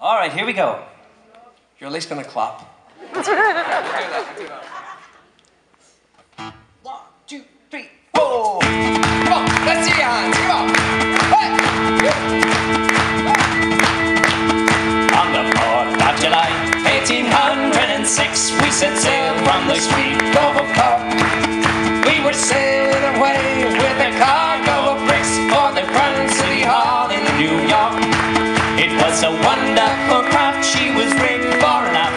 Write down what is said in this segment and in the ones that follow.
All right, here we go. You're at least gonna clap. One, two, three, four. Come on, let's see your hands. Come on. On the 4th of July, 1806, we set sail from the sweet Gulf. She was rigged far enough,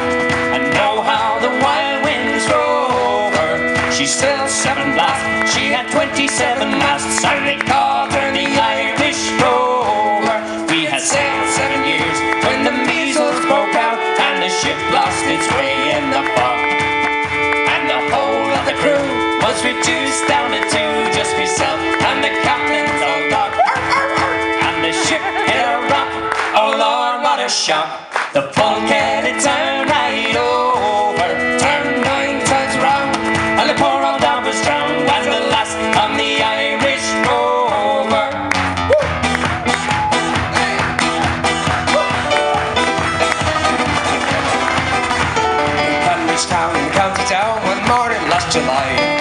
and know how the wild winds drove her. She sailed seven blasts, she had 27 masts, and they called her the Irish Rover. We had sailed seven years when the measles broke out, and the ship lost its way in the fog. And the whole of the crew was reduced down to two, just myself and the captain's old dog. And the ship hit a rock, Lord, what a shock. The punk had it turned right over, turned nine times round, and the poor old dog was drowned as the last on the Irish Rover. Banbridge town in County Down one morning last July.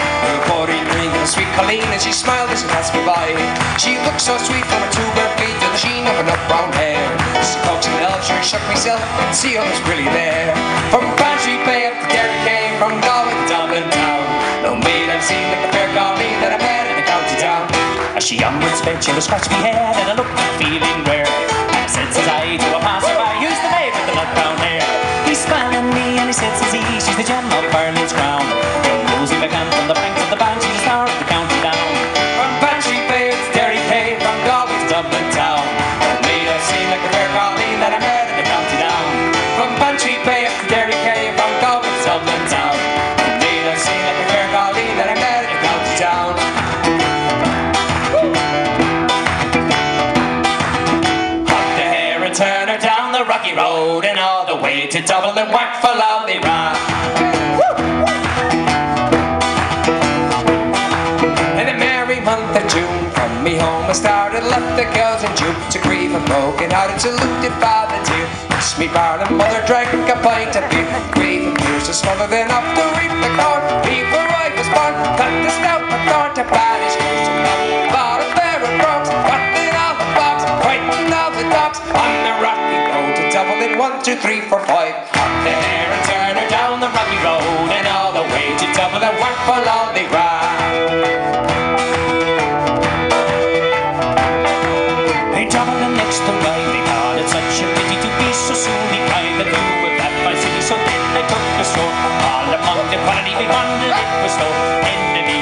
Sweet Colleen and she smiled as she passed me by. She looked so sweet from her two bare feet to the sheen of her nut brown hair. Sure shook myself and see was really there. From Bantry Bay up to Derry came from Galway to Dublin town. No maid I've seen like the fair Colleen that I met in the County Down. As she onward sped, she was scratched me head and I looked feeling rare. I said, says I to a passerby, who's the maid with the nut brown hair? He smiled at me and he said, says he, she's the gem of Ireland's crown. Young Rosie McCann from the banks of the Bann, she's the star of the rocky road and all the way to Dublin, whack for love they ran. In the merry month of June, from me home I started, left the girls in June to grieve and broken hearted, saluted father dear. Kiss me and mother drank a pint of beer. Grief and tears to smother, then up to reap the corn. Before I was born, cut the stout and thorn to banish. Bought a pair of brogues, cut in all the box, frightened all the dogs on the Dublin. One, two, three, four, five. Up the hair and turn her down the rocky road and all the way to Dublin, whack for love they ran. Hey, Dublin next to Riley God, it's such a pity to be so soon behind the view of that city. So then I took the stroll all among the quality we wondered it was slow. Underneath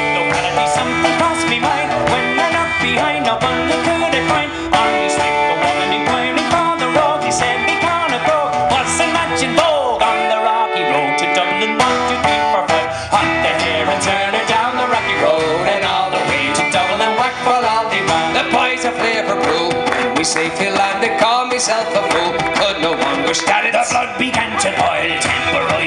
when we safely landed, called myself a fool. Could no understand it. The blood began to boil, temper